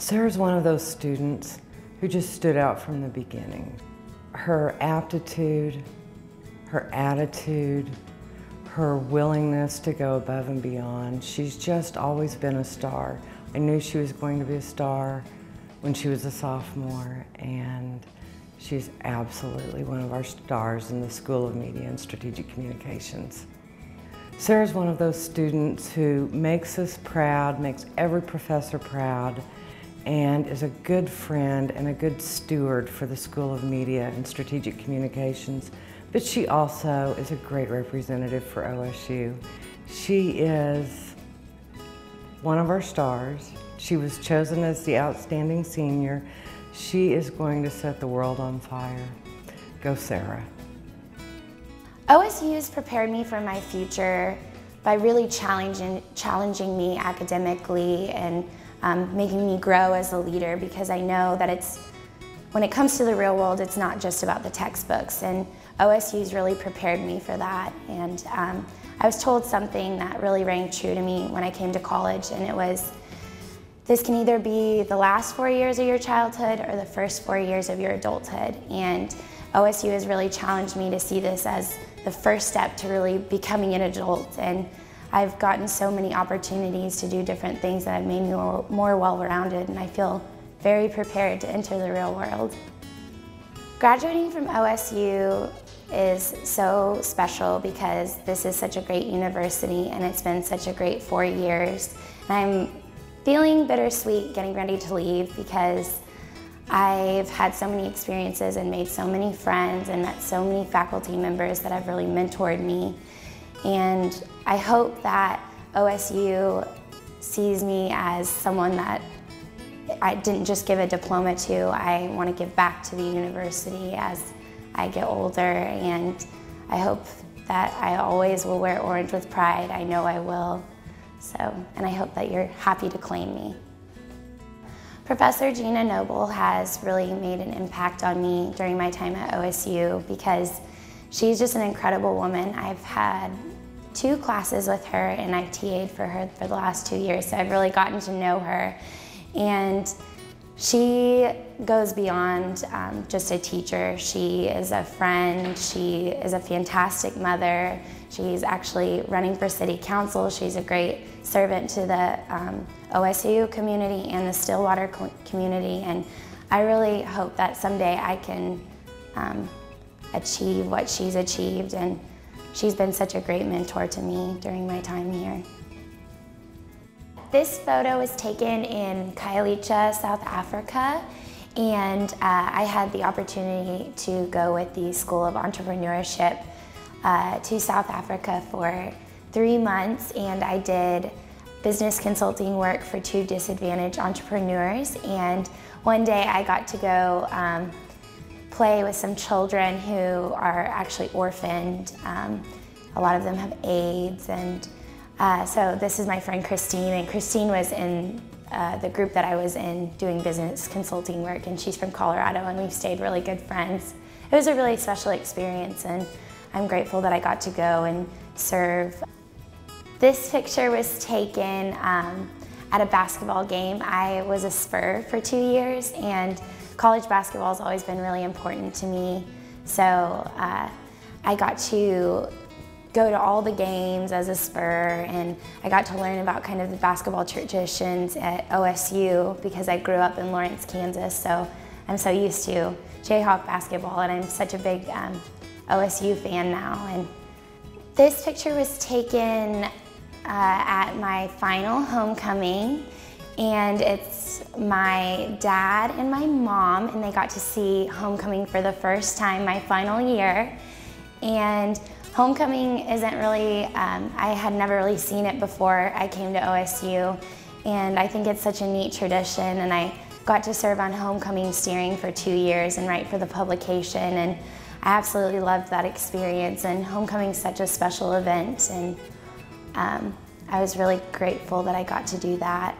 Sara's one of those students who just stood out from the beginning. Her aptitude, her attitude, her willingness to go above and beyond. She's just always been a star. I knew she was going to be a star when she was a sophomore, and she's absolutely one of our stars in the School of Media and Strategic Communications. Sara's one of those students who makes us proud, makes every professor proud, and is a good friend and a good steward for the School of Media and Strategic Communications. But she also is a great representative for OSU. She is one of our stars. She was chosen as the outstanding senior. She is going to set the world on fire. Go Sara. OSU has prepared me for my future by really challenging, challenging me academically and um, making me grow as a leader because I know that it's, when it comes to the real world, it's not just about the textbooks. And OSU's really prepared me for that. And um, I was told something that really rang true to me when I came to college, and it was, this can either be the last four years of your childhood or the first four years of your adulthood. And OSU has really challenged me to see this as the first step to really becoming an adult. And I've gotten so many opportunities to do different things that have made me more, well-rounded, and I feel very prepared to enter the real world. Graduating from OSU is so special because this is such a great university and it's been such a great four years. And I'm feeling bittersweet getting ready to leave because I've had so many experiences and made so many friends and met so many faculty members that have really mentored me. And I hope that OSU sees me as someone that I didn't just give a diploma to, I want to give back to the university as I get older and I hope that I always will wear orange with pride. I know I will. So, and I hope that you're happy to claim me. Professor Gina Noble has really made an impact on me during my time at OSU because she's just an incredible woman. I've had two classes with her and I've TA'd for her for the last two years, so I've really gotten to know her. And she goes beyond um, just a teacher. She is a friend. She is a fantastic mother. She's actually running for city council. She's a great servant to the um, OSU community and the Stillwater co community. And I really hope that someday I can um, achieve what she's achieved. And she's been such a great mentor to me during my time here. This photo was taken in Khayelitsha, South Africa, and uh, I had the opportunity to go with the School of Entrepreneurship uh, to South Africa for three months, and I did business consulting work for two disadvantaged entrepreneurs, and one day I got to go um, play with some children who are actually orphaned. Um, a lot of them have AIDS and uh, so this is my friend Christine, and Christine was in uh, the group that I was in doing business consulting work, and she's from Colorado, and we've stayed really good friends. It was a really special experience, and I'm grateful that I got to go and serve. This picture was taken um, at a basketball game. I was a Spur for two years, and college basketball has always been really important to me. So uh, I got to go to all the games as a Spur and I got to learn about kind of the basketball traditions at OSU because I grew up in Lawrence, Kansas, so I'm so used to Jayhawk basketball and I'm such a big um, OSU fan now. And this picture was taken uh, at my final homecoming and it's my dad and my mom and they got to see homecoming for the first time my final year. And Homecoming isn't really, um, I had never really seen it before I came to OSU and I think it's such a neat tradition and I got to serve on homecoming steering for two years and write for the publication and I absolutely loved that experience. And homecoming is such a special event and um, I was really grateful that I got to do that.